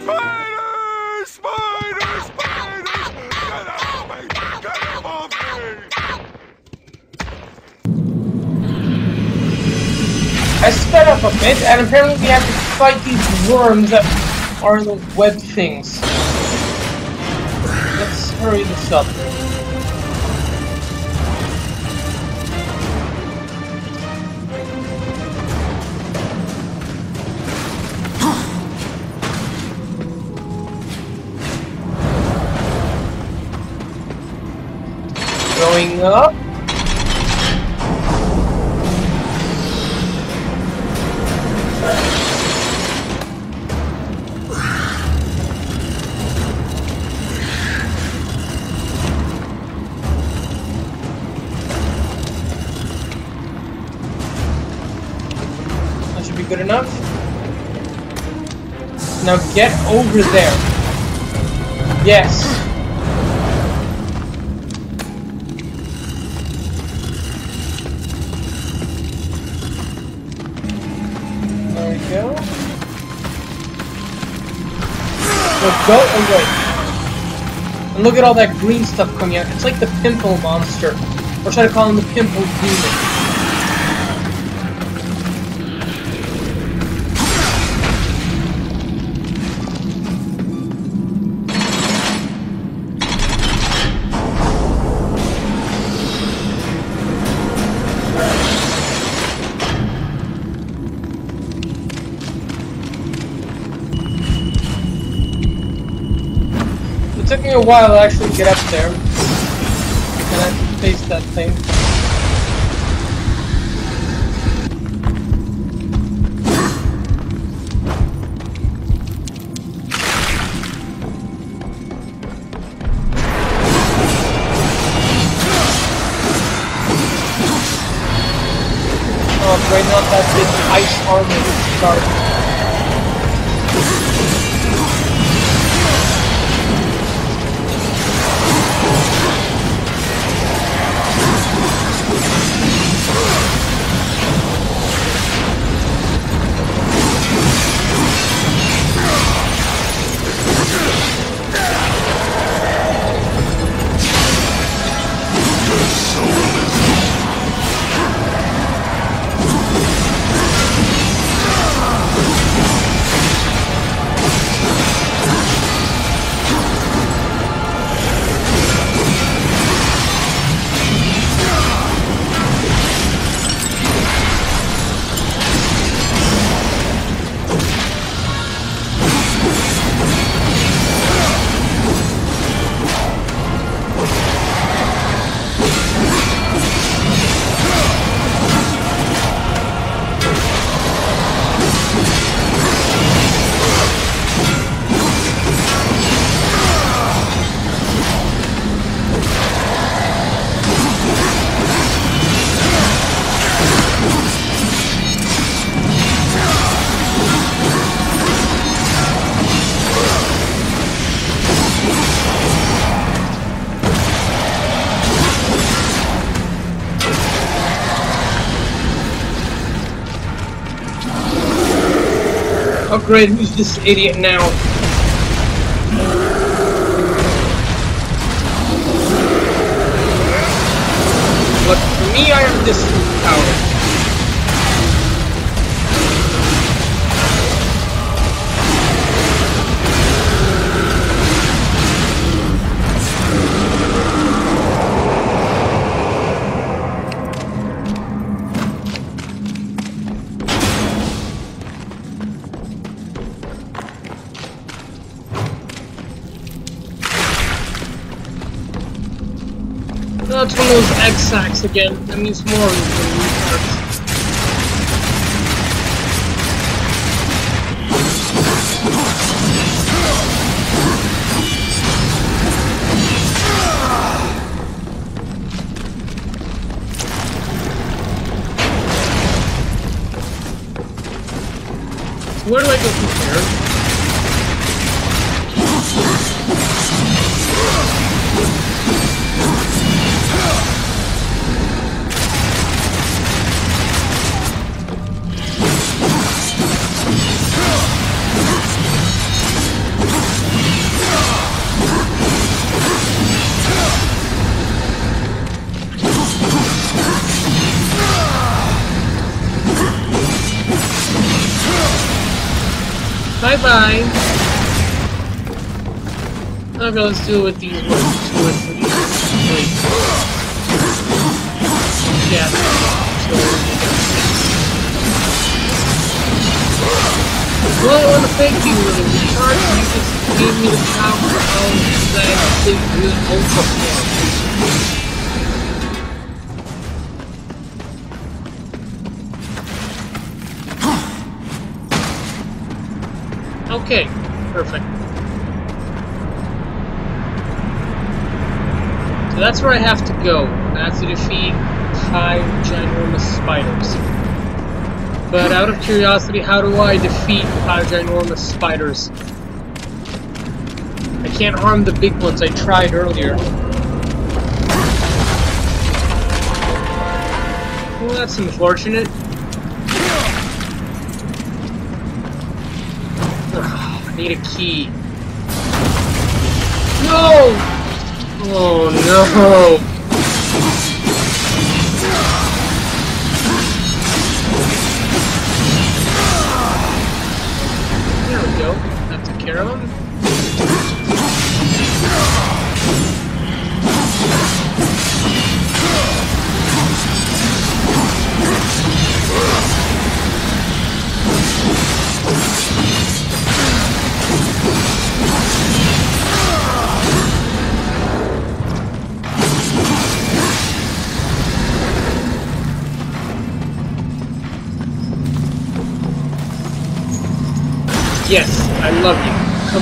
Spiders! Spiders! Spiders! Get off me! Get off me! I sped up a bit, and apparently we have to fight these worms that are the web things. Let's hurry this up. That should be good enough. Now get over there. Yes. Go oh, away. And look at all that green stuff coming out. It's like the pimple monster. Or try to call him the pimple demon. While to actually get up there. And I face that thing. Oh, great, not that big ice armor to start. Great, who's this idiot now? But me, I have this That's one of those egg sacs again. That means more Bye bye. Okay, let's do it with three. Yeah. Well, I want to thank you, retard. You just gave me the power of that big good ultra. Okay, perfect. So that's where I have to go. I have to defeat five ginormous spiders. But out of curiosity, how do I defeat five ginormous spiders? I can't harm the big ones, I tried earlier. Well, that's unfortunate. Ugh, I need a key. No! Oh no!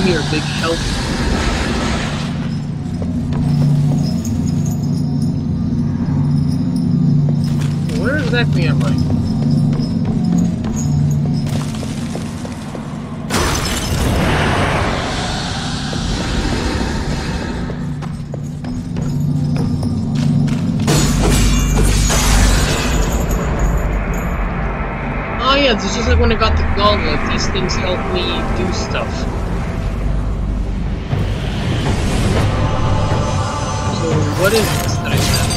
Come here, big help. Where exactly am I? Oh yeah, it's just like when I got the gauntlet, these things help me do stuff. What is this that I have?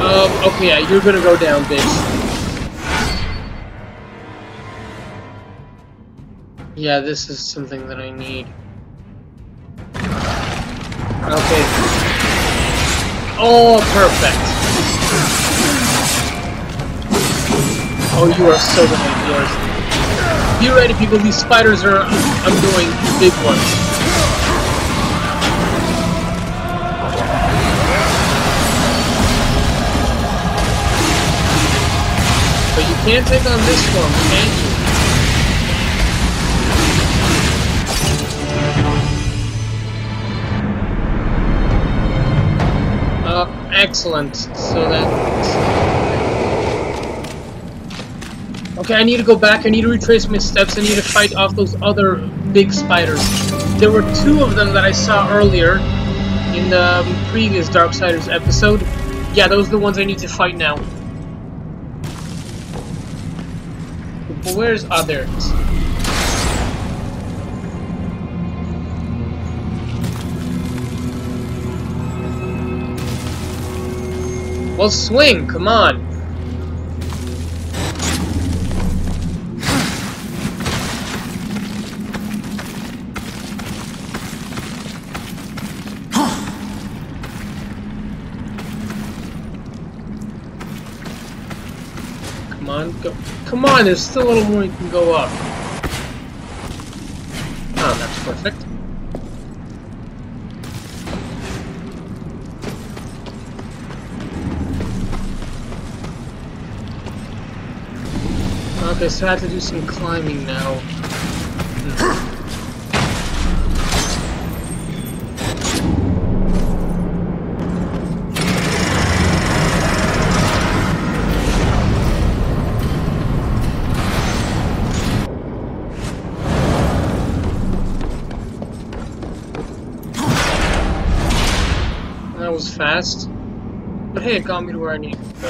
Um, okay, yeah, you're gonna go down, bitch. Yeah, this is something that I need. Okay. Oh, perfect. Oh, you are so gonna yours. Be ready, people. These spiders are annoying. Big ones. But you can't take on this one, can you? Uh, excellent. So that. Okay, I need to go back. I need to retrace my steps. I need to fight off those other big spiders. There were two of them that I saw earlier in the previous Darksiders episode. Yeah, those are the ones I need to fight now. Where's others? Well, swing, come on. On, go. Come on, there's still a little more you can go up. Oh, that's perfect. Okay, so I have to do some climbing now. Was fast. But hey, it got me to where I need to go.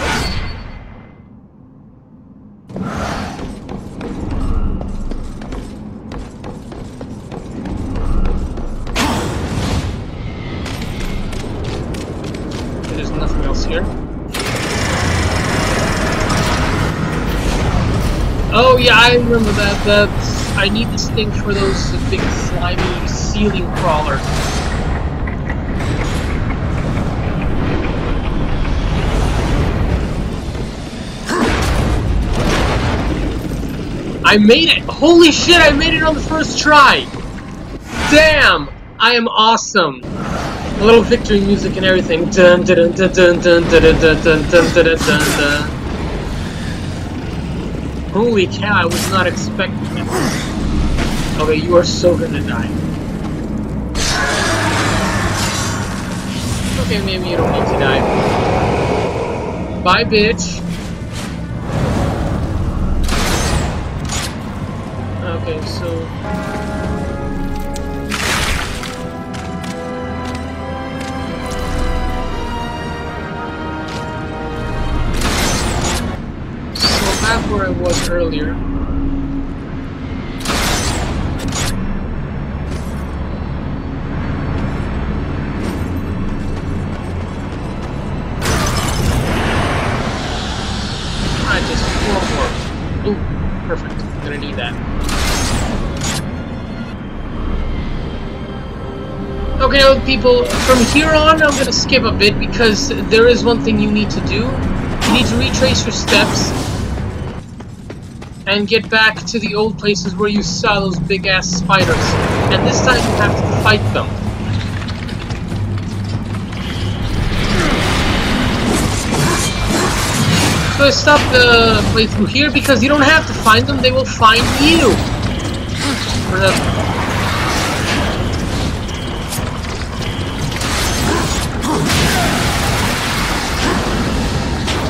There's nothing else here. Oh yeah, I remember that. That's I need this thing for those big slimy ceiling crawlers. I made it! Holy shit, I made it on the first try! Damn! I am awesome! A little victory music and everything. Dun dun dun dun dun dun dun dun dun dun dun dun. Holy cow, I was not expecting that. Okay, you are so gonna die. Okay, maybe you don't need to die. Bye, bitch. Okay, so... So back where I was earlier. I just four more. Ooh, perfect. Gonna need that. Okay, people, from here on I'm gonna skip a bit because there is one thing you need to do. You need to retrace your steps and get back to the old places where you saw those big ass spiders. And this time you have to fight them. So I stopped the playthrough here because you don't have to find them, they will find you.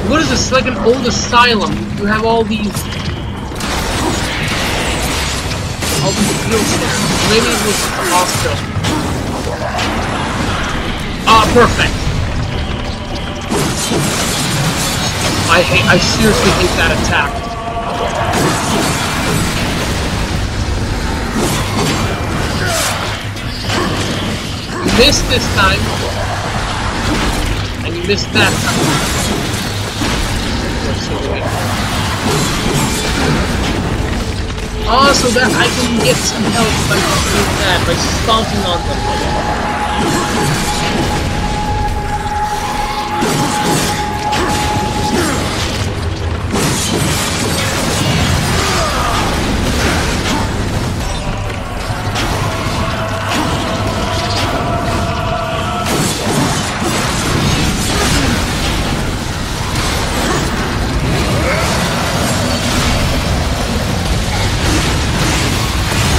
What is this? Like an old asylum. You have all these... All these wheelchairs. Maybe it was a hospital. Ah, perfect. I hate... I seriously hate that attack. You missed this time. And you missed that time. Oh, so that I can get some help by doing that, by stomping on them.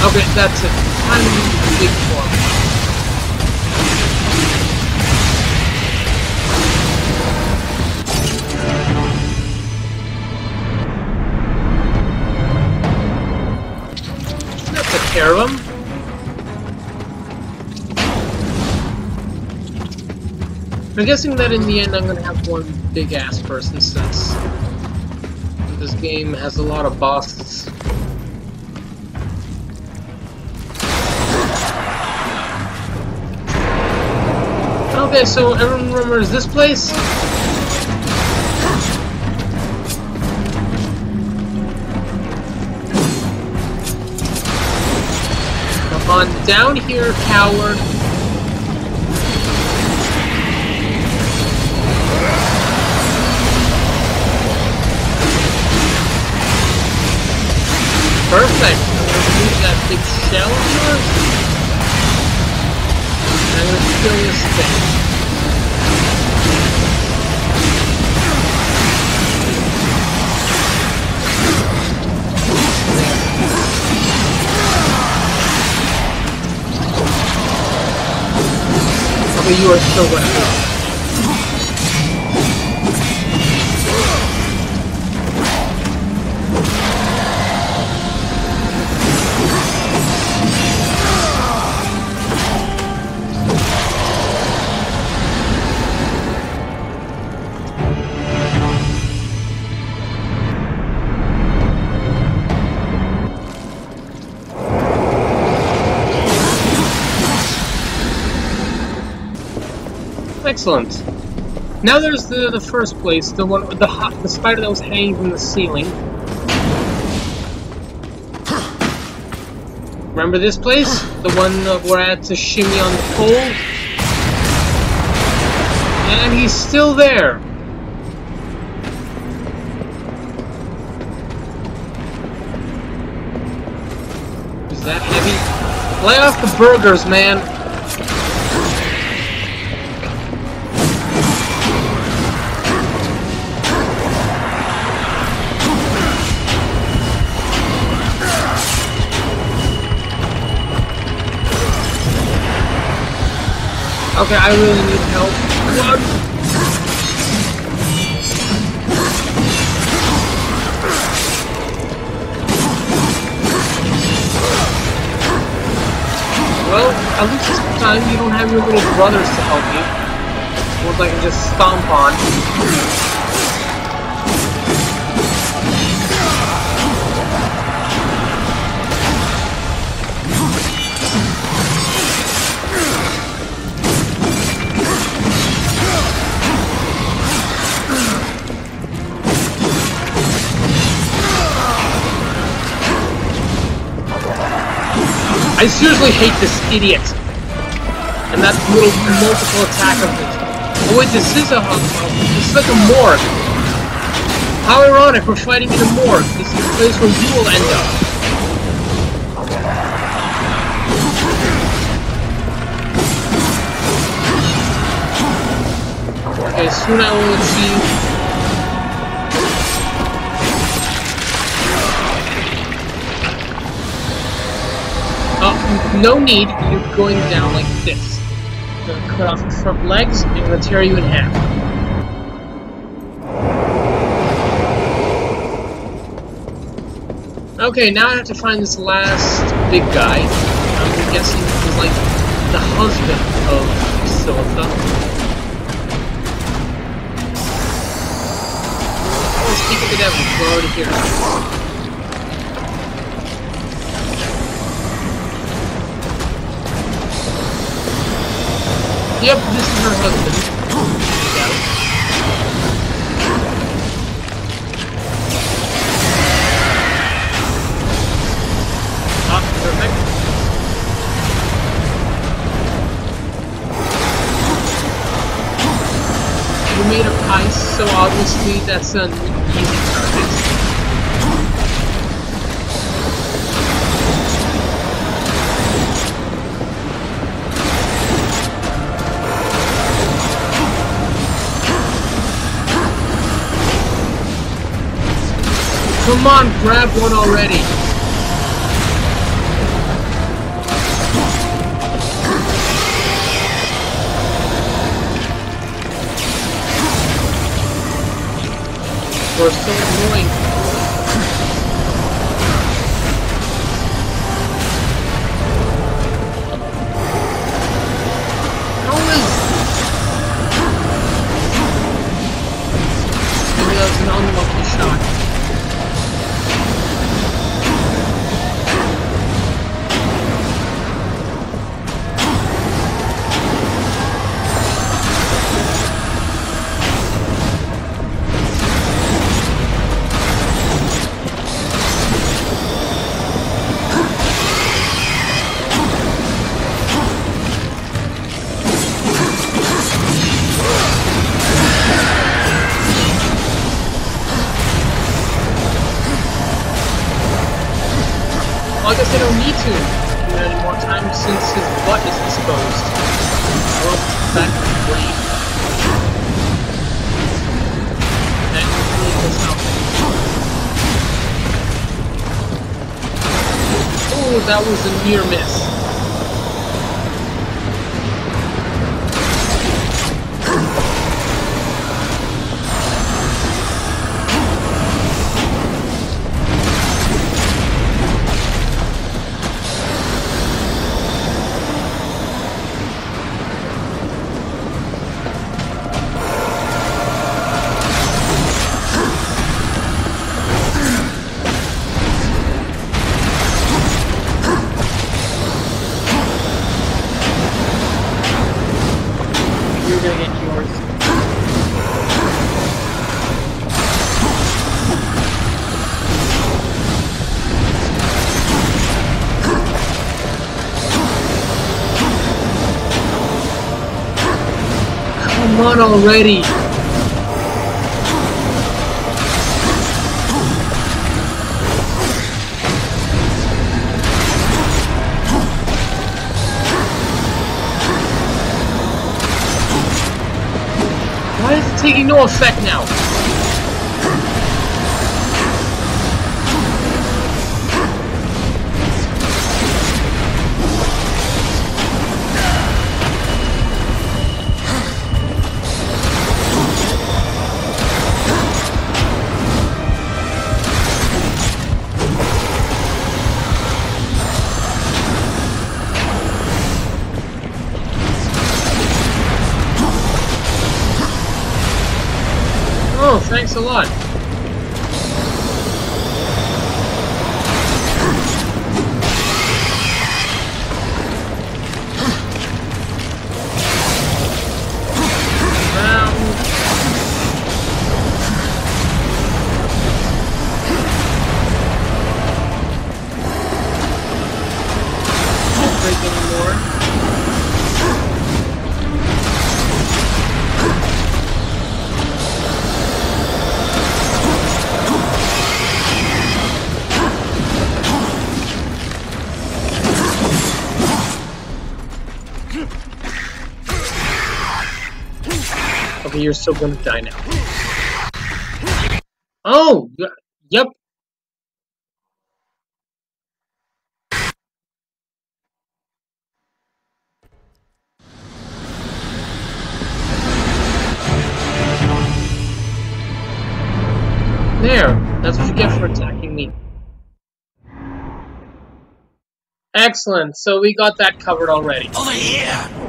Okay, that's it. Tiny big form. That took care. I'm guessing that in the end I'm gonna have one big ass person since this game has a lot of bosses. Okay, so everyone remembers this place? Come on down here, coward. Perfect. That big shell of yours. This thing. You are still gonna Excellent. Now there's the the first place, the one the the spider that was hanging from the ceiling. Remember this place? The one where I had to shimmy on the pole? And he's still there. Is that heavy? Lay off the burgers, man. Okay, I really need help. Run! Well, at least this time you don't have your little brothers to help you. Ones I can just stomp on. I seriously hate this idiot. And that little multiple attack of it. Oh wait, this is a this is like a morgue. How ironic, we're fighting in a morgue. This is the place where you will end up. Okay, soon I will achieve no need. You're going down like this. I'm gonna cut off your front legs and I'm gonna tear you in half. Okay, now I have to find this last big guy. I'm guessing he's like the husband of Silitha. Oh, speak of the devil, we're already here. Yep, this is her husband. Got it. Ah, perfect. You made of ice, so obviously that's an easy target. Come on, grab one already. We're so annoying. Don't need to do it any more time since his butt is exposed. Well, back to the blade. That really does something. Oh, that was a near miss. Already! Why is it taking no effect now? Oh, thanks a lot. Okay, you're still gonna die now. Oh! Yep. There! That's what you get for attacking me. Excellent, so we got that covered already. Over here!